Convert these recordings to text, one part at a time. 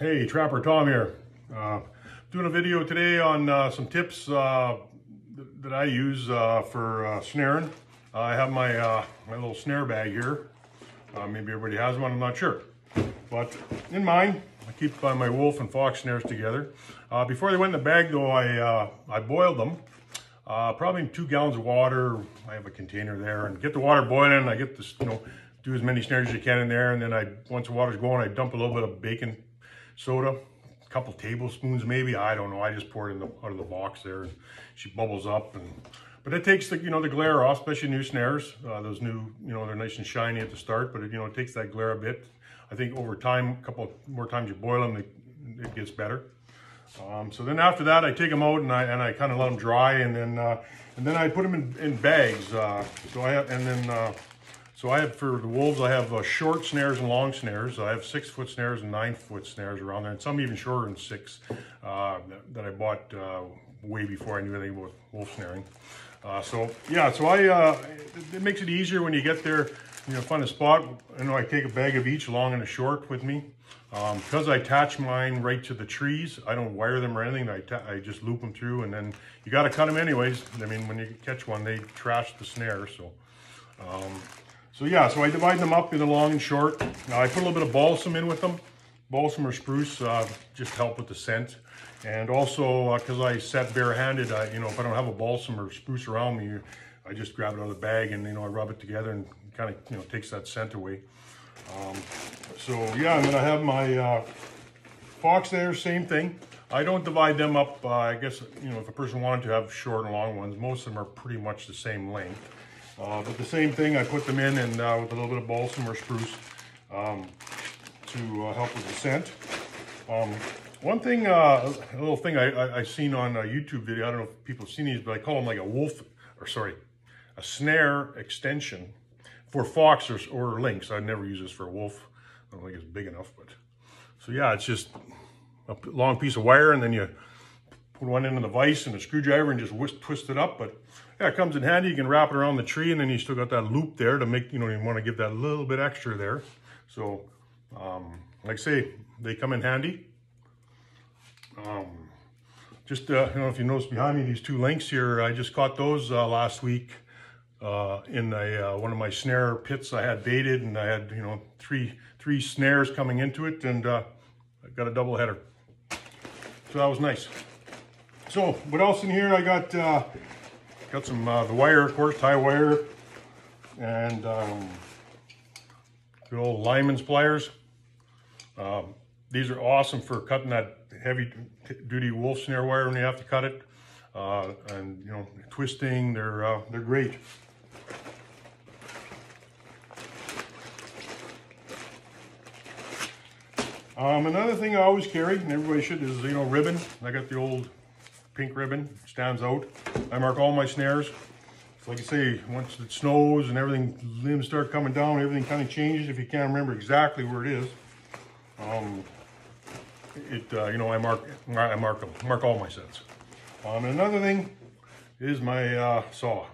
Hey, Trapper Tom here. Uh, doing a video today on uh, some tips uh, th that I use uh, for uh, snaring. I have my, uh, my little snare bag here. maybe everybody has one, I'm not sure. But in mine, I keep my wolf and fox snares together. before they went in the bag though, I, I boiled them. probably two gallons of water. I have a container there and get the water boiling. I get this, you know, do as many snares as you can in there. And then I, once the water's going, I dump a little bit of baking soda, a couple tablespoons maybe. I don't know. I just pour it in the, out of the box there and she bubbles up. and But it takes the, you know, the glare off, especially new snares. Uh, those new, you know, they're nice and shiny at the start, but it, you know, it takes that glare a bit. I think over time, a couple more times you boil them, it, it gets better. Um, so then after that, I take them out and I and I kind of let them dry, and then uh, and then I put them in, in bags. Uh, so I and then uh, so I have, for the wolves, I have uh, short snares and long snares. I have six foot snares and nine foot snares around there, and some even shorter than six uh, that, that, I bought uh, way before I knew anything about wolf snaring. Uh, so yeah, so I, uh, it, it, makes it easier when you get there, you know, find a spot. You know, I take a bag of each, long and a short with me. Um, because I attach mine right to the trees, I don't wire them or anything. I, I just loop them through and then you got to cut them anyways. I mean, when you catch one, they trash the snare. So, um, so yeah, so I divide them up into long and short. Now I put a little bit of balsam in with them. Balsam or spruce uh, just help with the scent. And also, because uh, I set barehanded, I, you know, if I don't have a balsam or spruce around me, I just grab it out of the bag and, you know, I rub it together and kind of, you know, takes that scent away. Um, so yeah, and then I have my uh, fox there, same thing. I don't divide them up, uh, I guess, you know, if a person wanted to have short and long ones, most of them are pretty much the same length. Uh, but the same thing, I put them in and uh, with a little bit of balsam or spruce um, to uh, help with the scent. Um, one thing, uh, a little thing I, I, seen on a YouTube video, I don't know if people have seen these, but I call them like a wolf, or sorry, a snare extension for fox or, or lynx. I'd never use this for a wolf. I don't think it's big enough, but so yeah, it's just a long piece of wire and then you put one into the vise and a screwdriver and just twist it up. But yeah, it comes in handy. You can wrap it around the tree and then you still got that loop there to make, you know, you want to give that little bit extra there. So, um, like I say, they come in handy. Um, just, uh, you know, if you notice behind me, these two lynx here, I just caught those uh, last week uh, in a, uh, one of my snare pits I had baited and I had, you know, three, three snares coming into it and uh, I got a double header. So that was nice. So what else in here? I got uh, got some uh, the wire, of course, tie wire, and um, good old lineman's pliers. Um, these are awesome for cutting that heavy duty wolf snare wire when you have to cut it. Uh, and you know, twisting, they're uh, they're great. Um, another thing I always carry, and everybody should, is you know ribbon. I got the old pink ribbon, stands out. I mark all my snares. So like I say, once it snows and everything, limbs start coming down, everything kind of changes if you can't remember exactly where it is. Um, it, uh, you know, I mark, I mark them, mark all my sets. Um, and another thing is my uh, saw.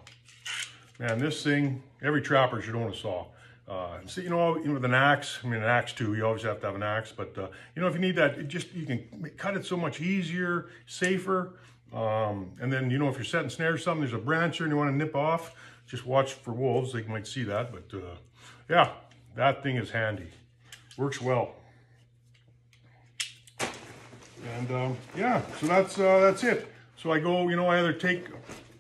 Man, this thing, every trapper should own a saw. Uh, so, you know, with an axe, I mean, an axe too, you always have to have an axe, but, uh, you know, if you need that, it just, you can cut it so much easier, safer. Um, and then, you know, if you're setting snares something, there's a branch brancher and you want to nip off, just watch for wolves. They might see that, but, uh, yeah, that thing is handy. Works well. And, um, yeah, so that's, uh, that's it. So I go, you know, I either take,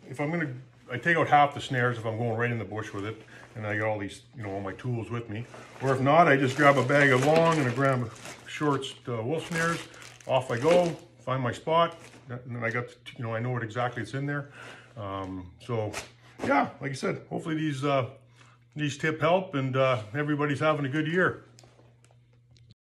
if I'm going to, I take out half the snares if I'm going right in the bush with it and I got all these, you know, all my tools with me. Or if not, I just grab a bag of long and I grab shorts, uh, wolf snares. Off I go, find my spot, and then I got, to, you know, I know what exactly it's in there. Um, so, yeah, like I said, hopefully these uh, these tip help, and uh, everybody's having a good year.